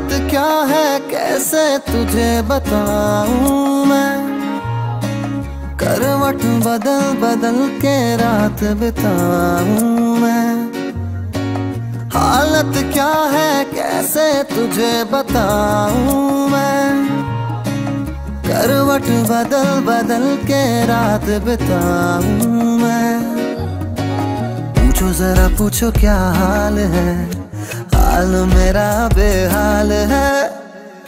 क्या है? कैसे तुझे बताऊँ मैं? करवट बदल बदल के रात बिताऊं मैं। हालत क्या है? कैसे तुझे बताऊँ मैं? करवट बदल बदल के रात बिताऊं मैं। पूछो जरा, पूछो क्या हाल है? हाल मेरा बेहाल है।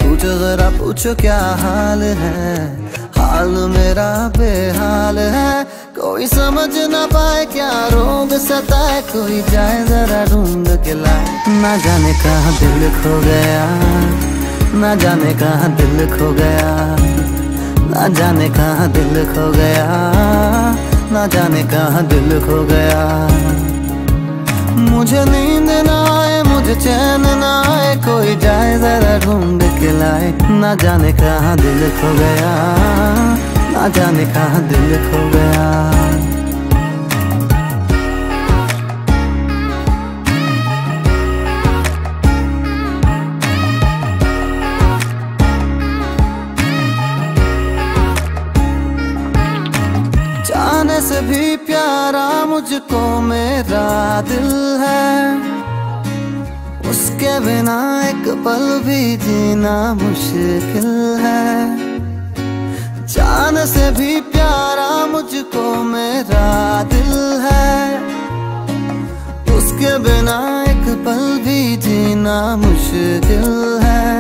पूछो, जरा पूछो क्या हाल है? हाल मेरा बेहाल है। कोई समझ ना पाए क्या रोग सताए। कोई जाए, जरा ढूंढ के लाए। ना जाने कहा दिल खो गया। ना जाने कहा दिल खो गया। ना जाने कहा दिल खो गया। ना जाने कहा दिल खो गया। मुझे नींद ना मुझे चैन ना आए, कोई जाए, जरा ढूंढ के लाए। ना जाने कहा दिल खो गया, ना जाने कहा दिल खो गया। से भी प्यारा मुझको मेरा दिल है। उसके बिना एक पल भी जीना मुश्किल है। जान से भी प्यारा मुझको मेरा दिल है। उसके बिना एक पल भी जीना मुश्किल है।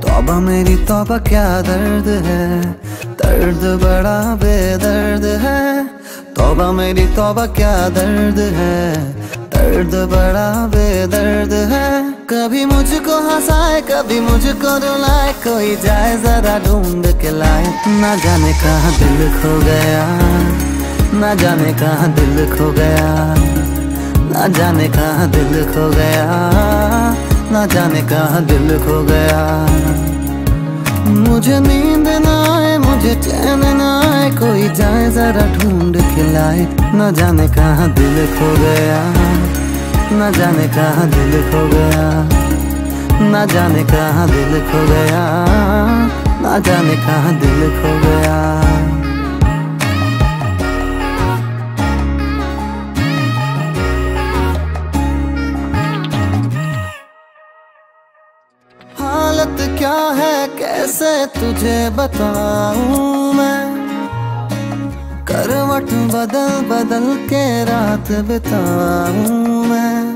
तौबा मेरी तौबा, क्या दर्द है? दर्द बड़ा बेदर्द है। तौबा मेरी तौबा, क्या दर्द है? दर्द बड़ा बेदर्द है। कभी मुझको हंसाए, कभी मुझको रुलाए, कोई जाए जरा ढूंढ के लाए। ना जाने कहाँ दिल खो गया, ना जाने कहाँ दिल खो गया, ना जाने कहाँ दिल खो गया, ना जाने कहाँ दिल खो गया। मुझे नींद ना आए, मुझे चैन ना आए कोई जाए, जरा ढूंढ के लाए। न जाने कहाँ दिल खो गया। न जाने कहाँ दिल खो गया। न जाने कहाँ दिल खो गया। न जाने कहाँ दिल खो गया। हालत क्या है? कैसे तुझे बताऊँ मैं? करवट बदल बदल के रात बिताऊं मैं।